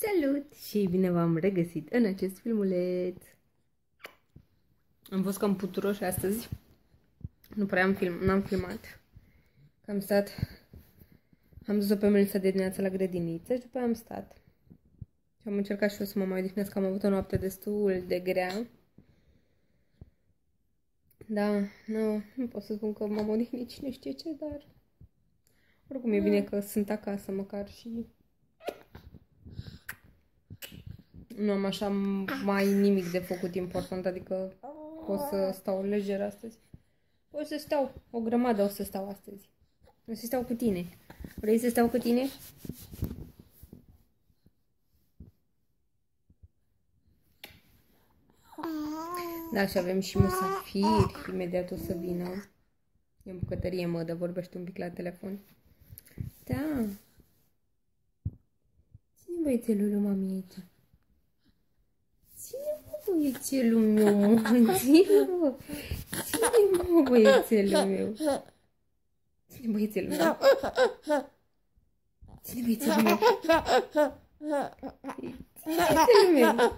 Salut și bine v-am regăsit în acest filmuleț. Am fost cam puturoși astăzi. Nu prea am film, n-am filmat. Am stat, am dus-o pe Melissa de dimineață la grădiniță și după aia am stat. Și am încercat și eu să mă mai odihnesc, că am avut o noapte destul de grea. Da, nu, nu pot să spun că m-am odihnit cine știe ce, dar oricum e bine că sunt acasă măcar și nu am așa mai nimic de făcut important, adică pot să stau lejer astăzi. Pot să stau, o grămadă o să stau astăzi. O să stau cu tine. Vrei să stau cu tine? Da, și avem și musafiri. Imediat o să vină. E în bucătărie, mă, dar vorbește un pic la telefon. Da. Ține băiețelul lui mami aici. Ține mă băiețelul meu, mă. Ține mă. Ține mă băiețelul meu. Ține băiețelul meu. Ține băiețelul meu. Ține băiețelul meu.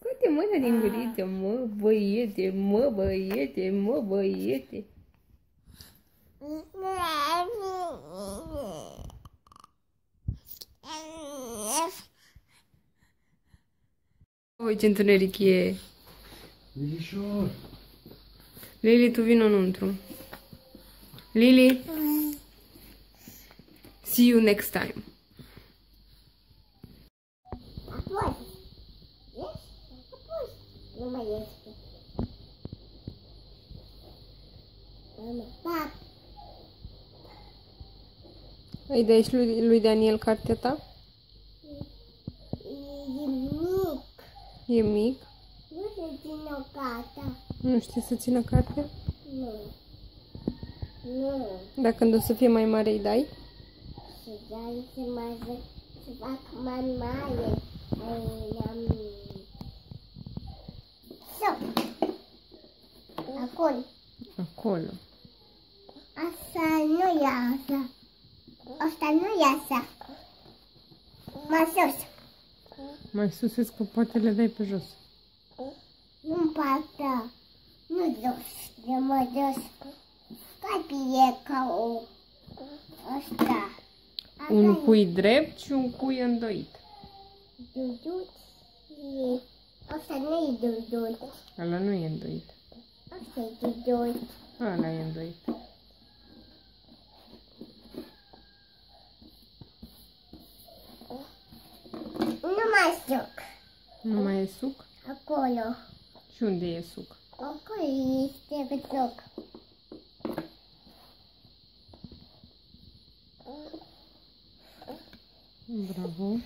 Scoate mâna din guriță, mă, băiete, mă, băiete, mă, băiete. Oi, ce întuneric e. Lilișor! Lili, tu vino înăuntru. Lili. See you next time. Apoi. Ești? Apoi. Nu mai este. Mama, pap. Îi dai și lui, lui Daniel cartea ta? E mic. Nu se ține o cata. Nu știe să țină cartea. Nu. Nu. Dar când o să fie mai mare îi dai? Să dai să mai să, să fac mai mare. Ai, am... So. Acolo. Acolo. Asta nu e asta. Asta nu e asta. Mai sus. Mai sus îți că poate le dai pe jos. Nu în partea. Nu jos. De mă jos. Ca e ca o... Asta. Un cui drept și un cui îndoit. Dudut. E... Asta nu e dudut. Ăla nu e îndoit. Asta e dudut. Ăla e îndoit. Nu mai suc. Nu mai e suc? Acolo. Și unde e suc? Acolo este suc. Bravo.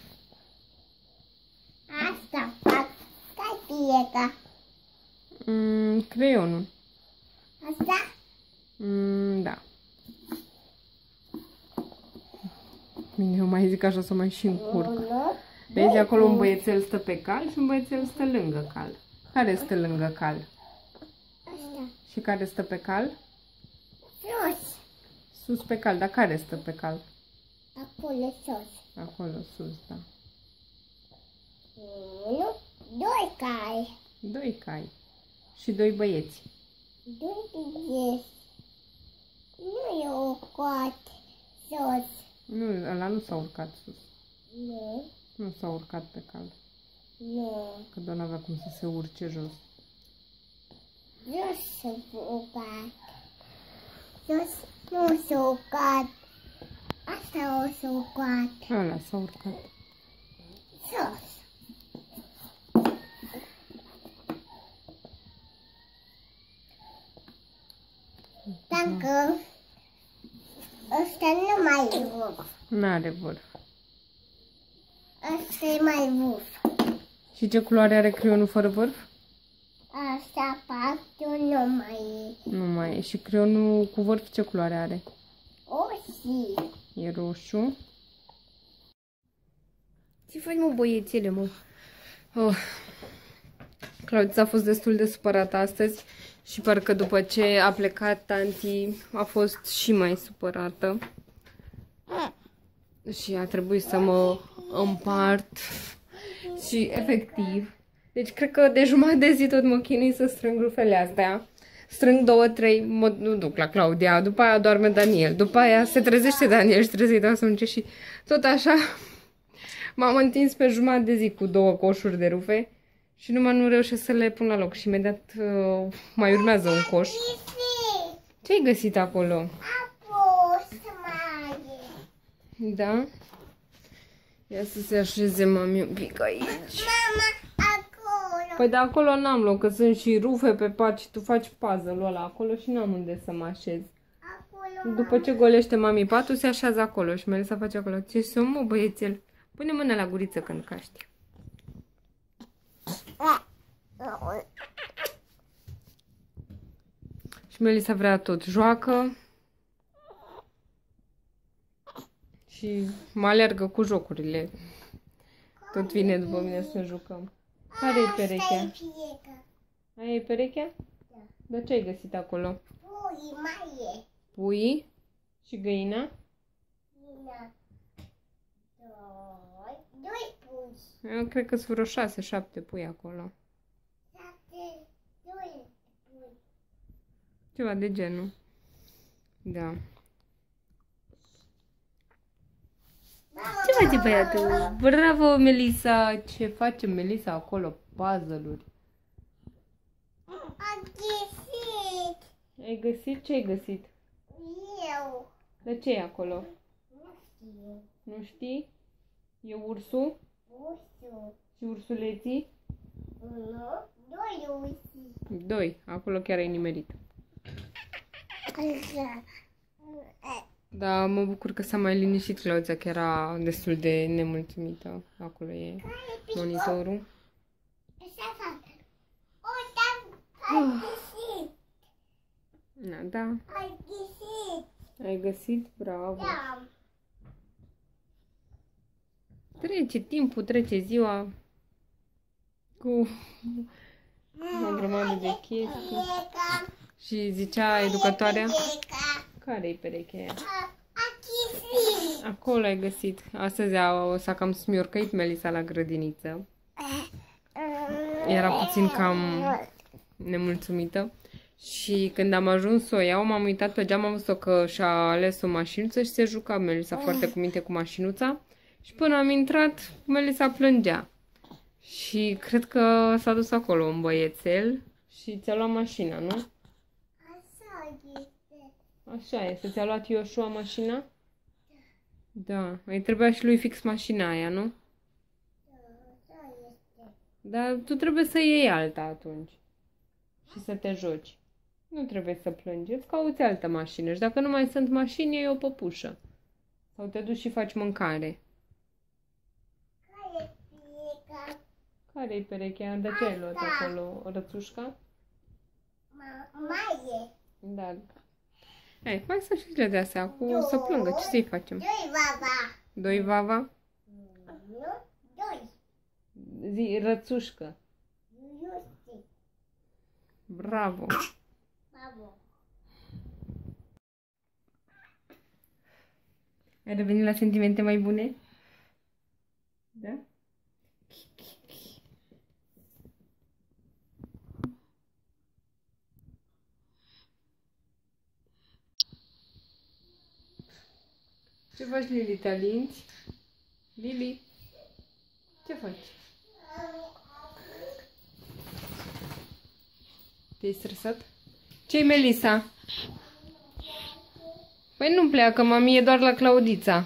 Asta fac. Ca e ca. Mm, creionul. Asta? Mm, da. Bine, eu mai zic așa să mai și încurc. Unu. Vezi, acolo un băiețel stă pe cal și un băiețel stă lângă cal. Care stă lângă cal? Asta. Și care stă pe cal? Sus. Sus pe cal, dar care stă pe cal? Acolo sus. Acolo, sus, da. Unu. Doi cai. Doi cai și doi băieți. Doi băieți. Nu e o coate. Sus. Nu, ăla nu s-a urcat sus. Nu. Nu s-a urcat pe cal. Nu. Că doar n-avea cum să se urce jos. Nu se ucat. Sus. Nu se ucat. Asta o să ucat. Ăla s-a urcat. Sus. Dacă ăsta nu mai e vârf. N-are vârf. Ăsta e mai vârf. Și ce culoare are creionul fără vârf? Asta partea nu mai e. Nu mai e. Și creionul cu vârf ce culoare are? O și. E roșu. Ce faci, mă, băiețele, mă? Oh. Claudița a fost destul de supărată astăzi și parcă după ce a plecat tanti a fost și mai supărată. Și a trebuit să mă împart și efectiv. Deci cred că de jumătate de zi tot mă chinui să strâng rufele astea. Strâng două, trei, mă nu duc la Claudia, după aia doarme Daniel, după aia se trezește Daniel și trebuie să-i dau să mănânce și tot așa m-am întins pe jumătate de zi cu două coșuri de rufe și numai nu reușesc să le pun la loc și imediat uh, mai urmează un coș. Găsit. Ce ai găsit acolo? A fost mai. Da? Ia să se așeze mami un pic aici. Mama, acolo. Păi de acolo n-am loc, că sunt și rufe pe pat și tu faci puzzle-ul ăla acolo și n-am unde să mă așez. Acolo. După ce golește mami patul, se așează acolo și Melisa face acolo. Ce să mă, băiețel? Pune mâna la guriță când caști. Și Melisa vrea tot joacă. Și mă alergă cu jocurile. Tot vine după mine să ne jucăm. Care e perechea? Asta e piecă. Aia e perechea? Da. Dar ce ai găsit acolo? Pui, mai e. Pui și găina? Una. Doi. Doi pui. Eu cred că sunt vreo șase, șapte pui acolo. Șapte. Doi pui. Ceva de genul. Da. Ce face băiatul? Bravo, Melisa! Ce face Melisa acolo? Puzzle-uri. Am găsit. Ai găsit? Ce ai găsit? Eu. De ce e acolo? Nu știu. Nu știi? E ursul Nu știu. și ursuleții? Unu. Doi uși. Doi. Acolo chiar ai nimerit. Așa. Da, mă bucur că s-a mai liniștit Claudia, că era destul de nemulțumită. Acolo e monitorul. Așa fac. O, da, ai găsit. Da, da. Ai găsit. Ai găsit? Bravo. Da. Trece timpul, trece ziua cu o grămadă de chestii. Pleca. Și zicea educatoarea, Pleca. Care-i perechea aia? A, a găsit. Acolo ai găsit. Astăzi a, s-a cam smiorcăit Melisa la grădiniță. Era puțin cam nemulțumită. Și când am ajuns să o iau, m-am uitat pe geam, am văzut că și-a ales o mașinuță și se juca Melisa foarte cu minte cu mașinuța. Și până am intrat, Melisa plângea. Și cred că s-a dus acolo un băiețel și ți-a luat mașina, nu? Așa este. Așa e, să ți-a luat Ioshua mașina? Da, îi trebuia și lui fix mașina aia, nu? Așa este. Dar tu trebuie să iei alta atunci. Și să te joci. Nu trebuie să plângi, îți cauți altă mașină. Și dacă nu mai sunt mașini, iei o păpușă. Sau te duci și faci mâncare. Care pleca? Care-i perechea? De ce ai luat acolo rățușca? Ma, mai e. Da. Hai, mai să și le de astea cu să plângă. Ce să-i facem? Doi baba. Doi vava? Nu? Doi. Zi, rățușcă. Nu știu. Bravo. Bravo. Ai revenit la sentimente mai bune? Da? Ce faci, Lili? Te alinți? Lili? Ce faci? Te-ai stresat? Ce-i, Melisa? Păi nu pleacă, mami, e doar la Claudița.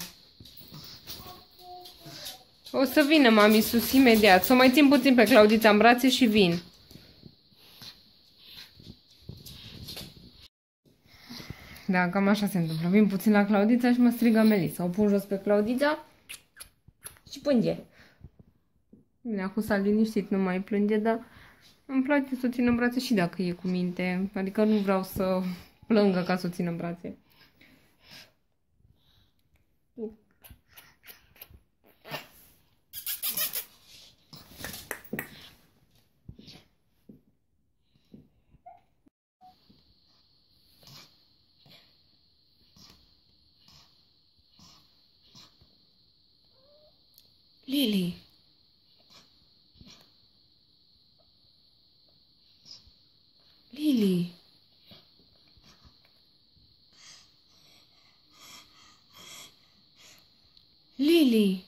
O să vină, mami, sus imediat. Să o mai țin puțin pe Claudița în brațe și vin. Da, cam așa se întâmplă. Vin puțin la Claudița și mă strigă Melisa. O pun jos pe Claudița și plânge. Bine, acum s-a liniștit, nu mai plânge, dar îmi place să o țin în brațe și dacă e cu minte. Adică nu vreau să plângă ca să o țin în brațe. Lily. Lily. Lily.